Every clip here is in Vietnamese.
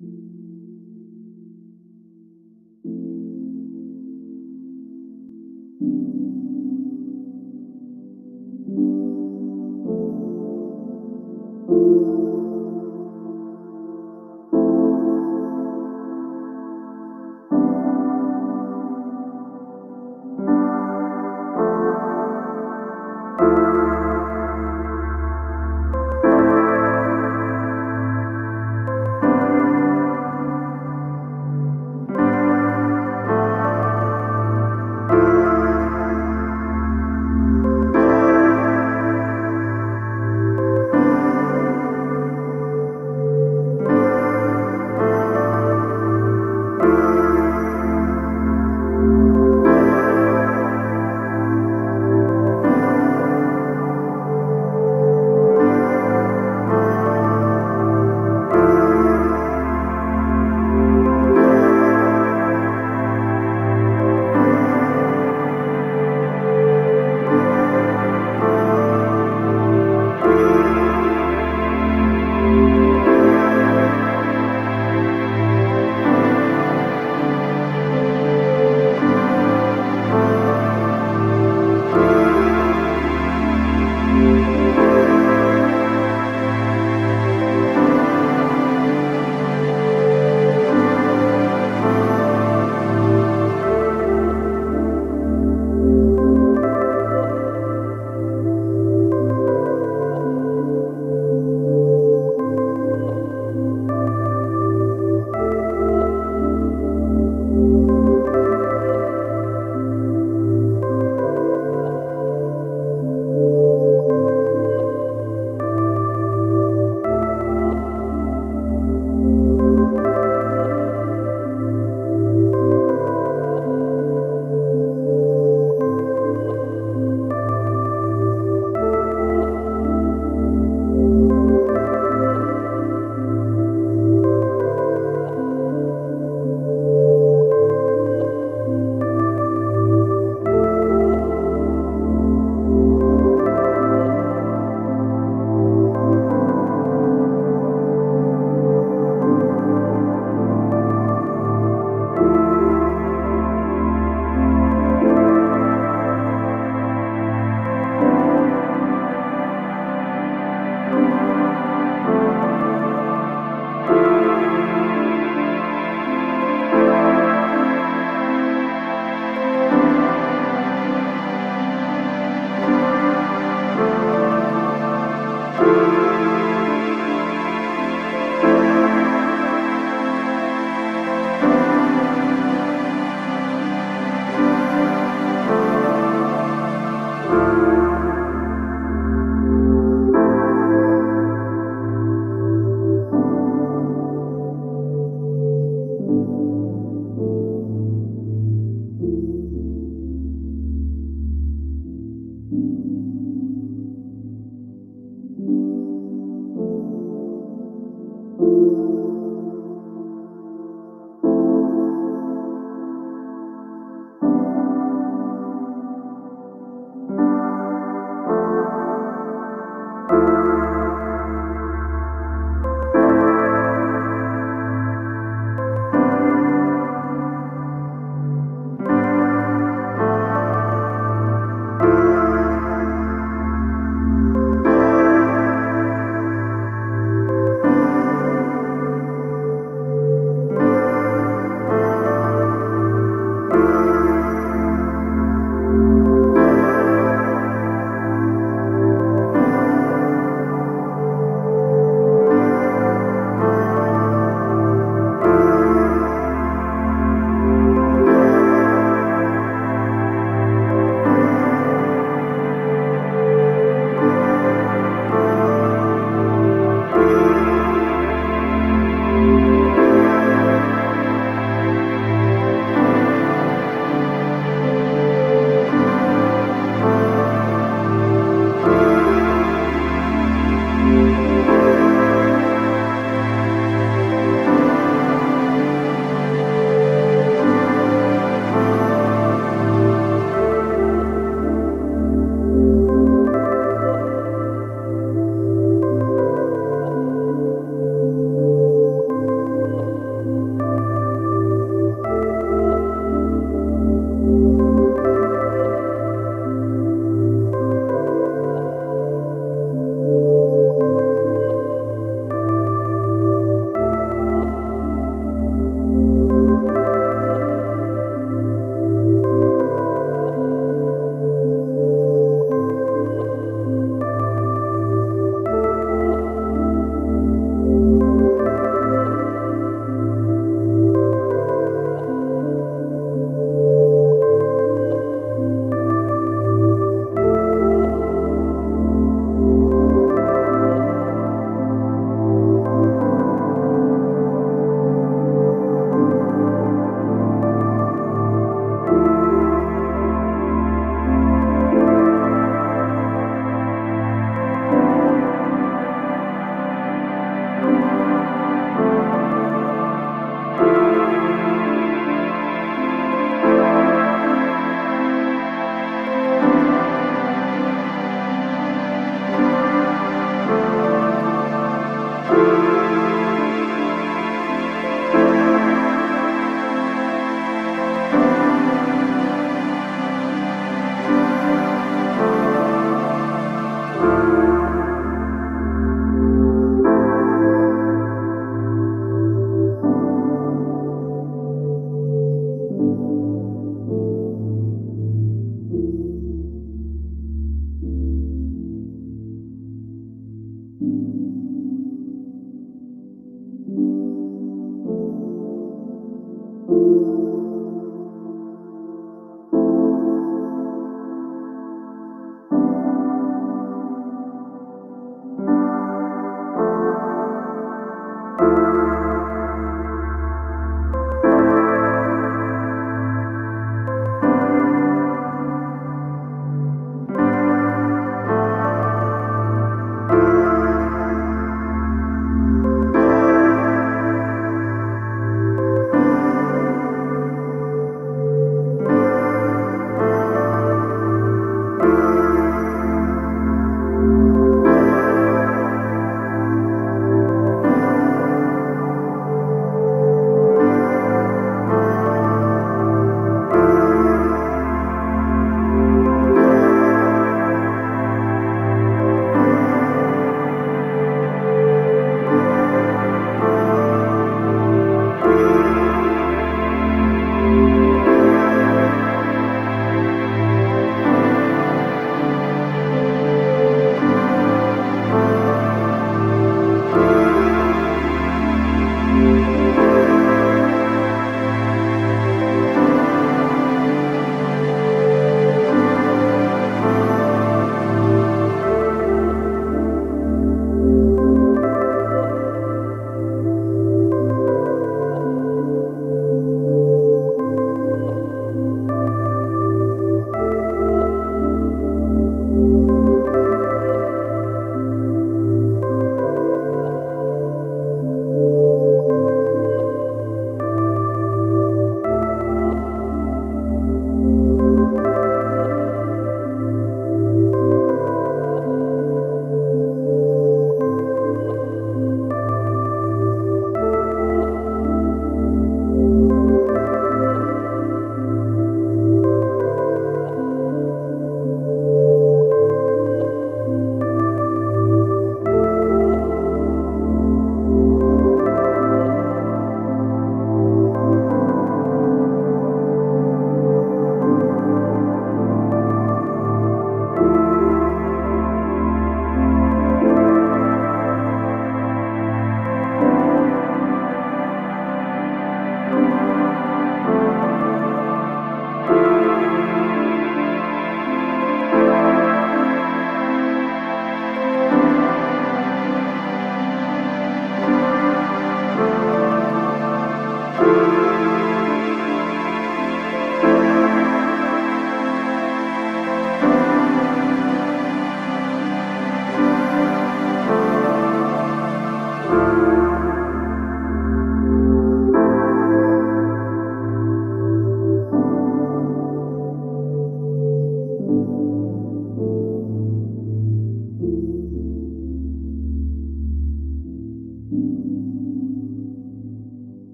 Thank you.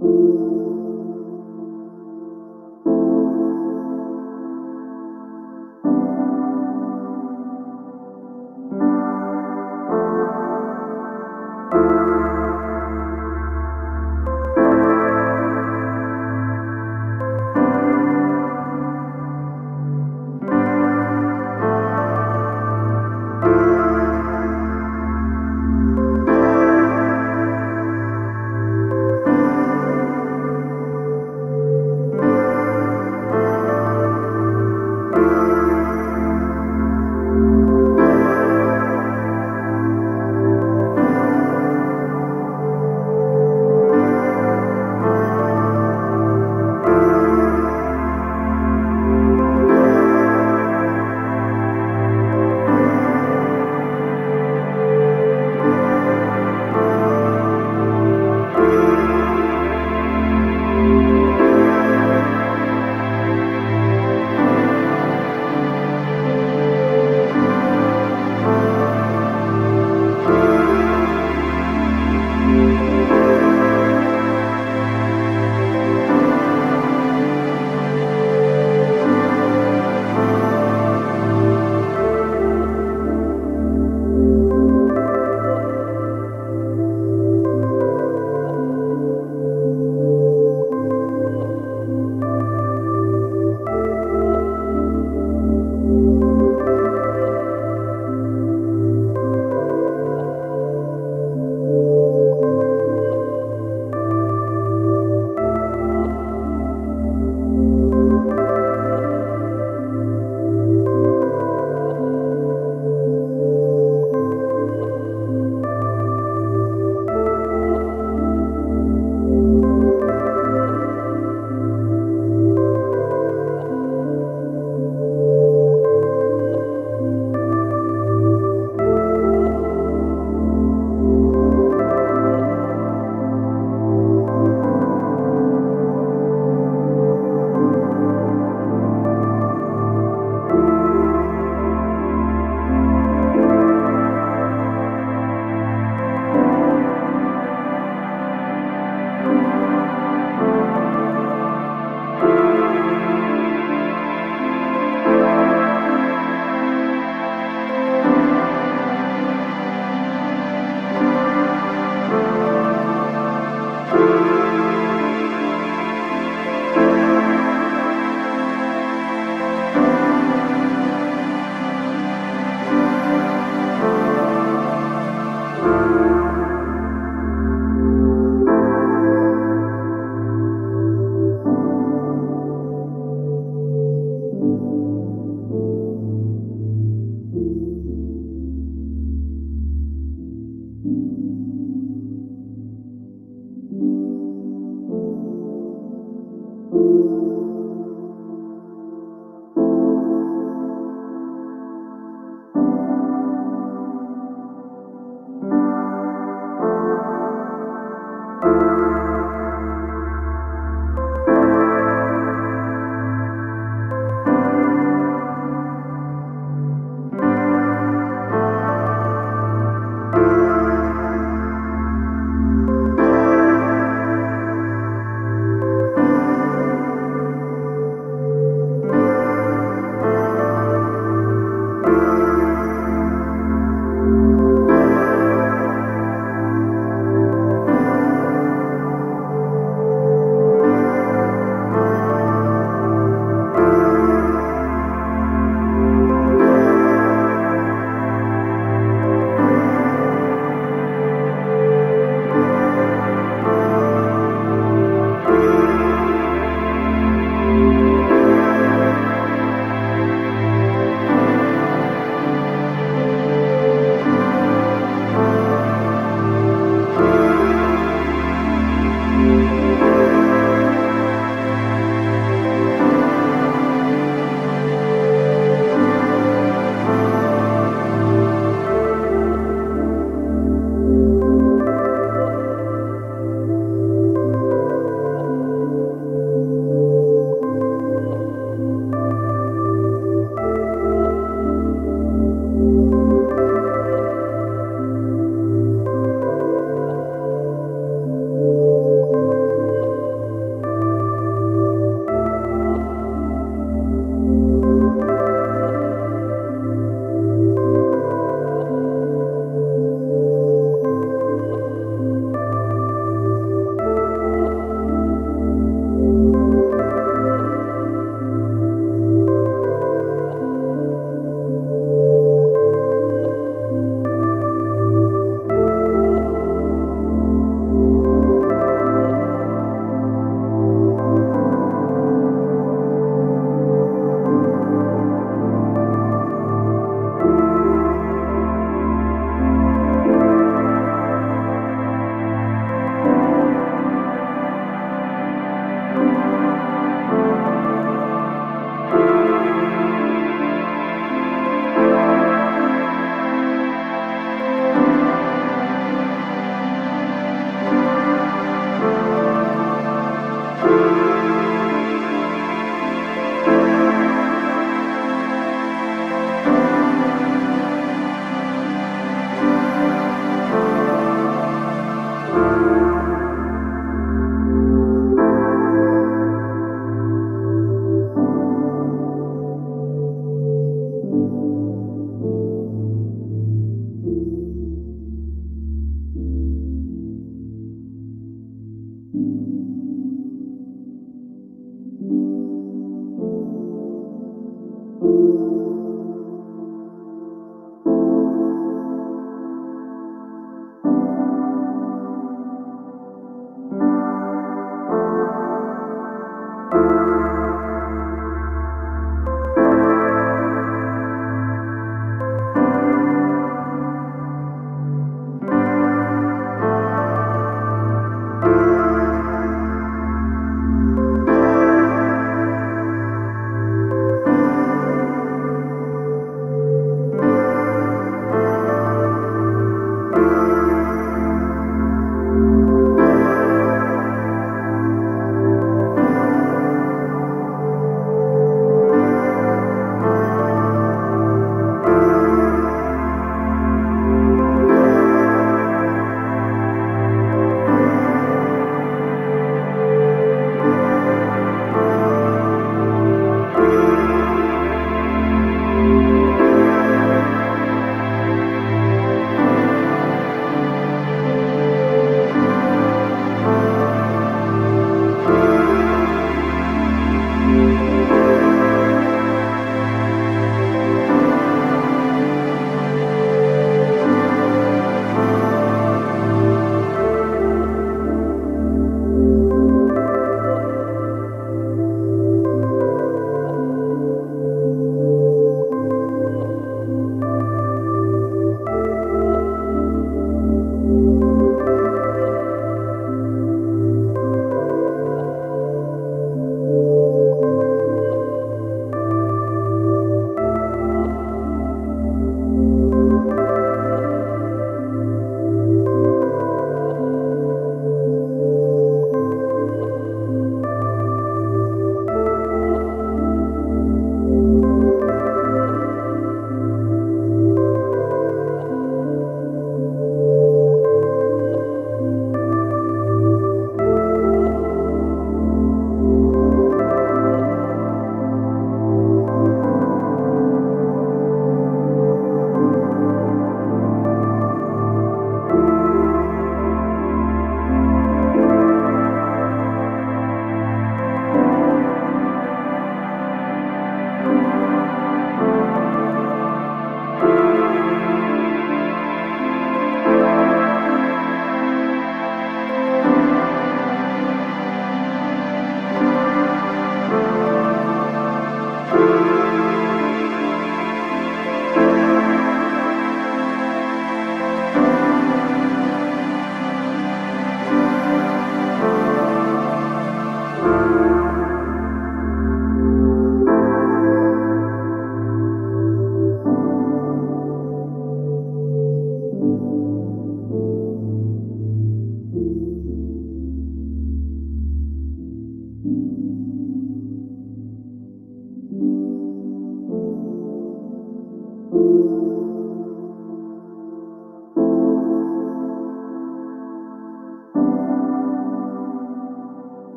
Música